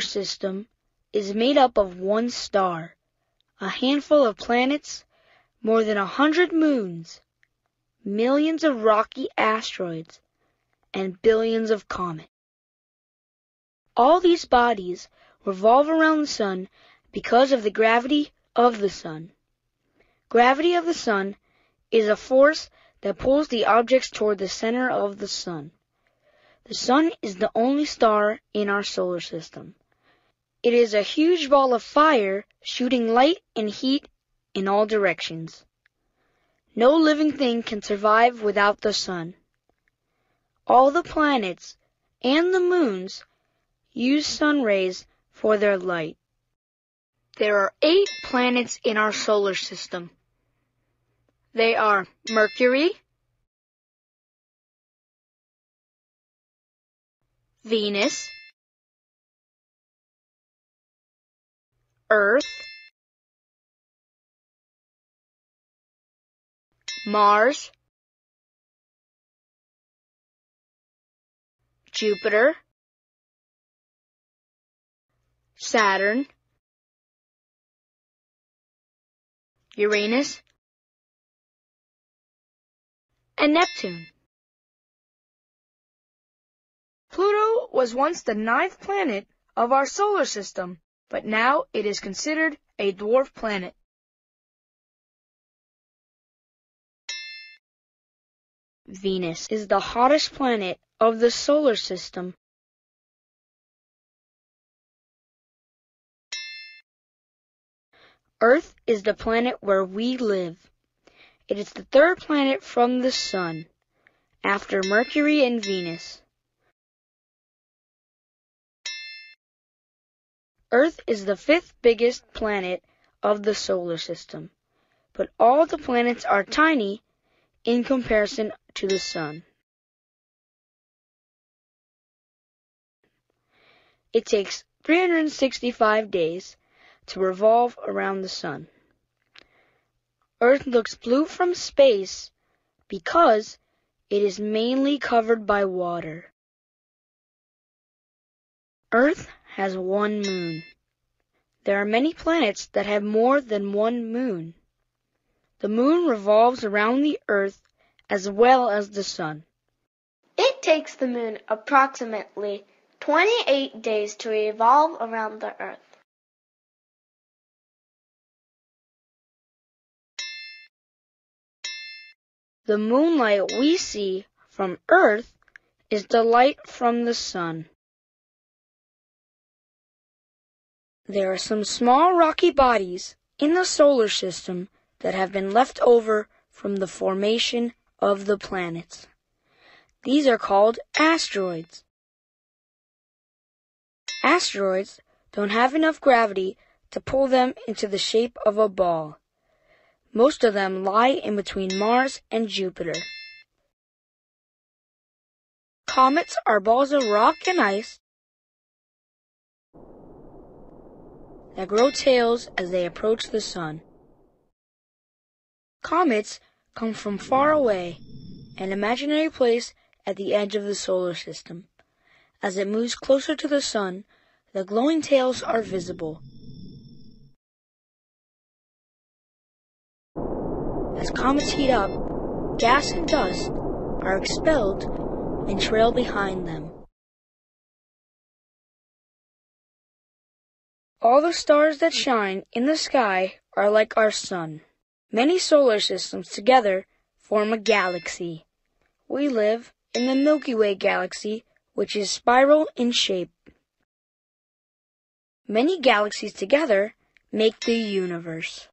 system is made up of one star, a handful of planets, more than a hundred moons, millions of rocky asteroids, and billions of comets. All these bodies revolve around the sun because of the gravity of the sun. Gravity of the sun is a force that pulls the objects toward the center of the sun. The sun is the only star in our solar system. It is a huge ball of fire shooting light and heat in all directions. No living thing can survive without the sun. All the planets and the moons use sun rays for their light. There are eight planets in our solar system. They are Mercury, Venus, Earth, Mars, Jupiter, Saturn, Uranus, and Neptune. Pluto was once the ninth planet of our solar system, but now it is considered a dwarf planet. Venus is the hottest planet of the solar system. Earth is the planet where we live. It is the third planet from the Sun, after Mercury and Venus. Earth is the fifth biggest planet of the solar system, but all the planets are tiny in comparison to the Sun. It takes 365 days to revolve around the Sun. Earth looks blue from space because it is mainly covered by water. Earth has one moon. There are many planets that have more than one moon. The moon revolves around the earth as well as the sun. It takes the moon approximately 28 days to revolve around the earth. The moonlight we see from earth is the light from the sun. There are some small rocky bodies in the solar system that have been left over from the formation of the planets. These are called asteroids. Asteroids don't have enough gravity to pull them into the shape of a ball. Most of them lie in between Mars and Jupiter. Comets are balls of rock and ice that grow tails as they approach the sun. Comets come from far away, an imaginary place at the edge of the solar system. As it moves closer to the sun, the glowing tails are visible. As comets heat up, gas and dust are expelled and trail behind them. All the stars that shine in the sky are like our sun. Many solar systems together form a galaxy. We live in the Milky Way galaxy, which is spiral in shape. Many galaxies together make the universe.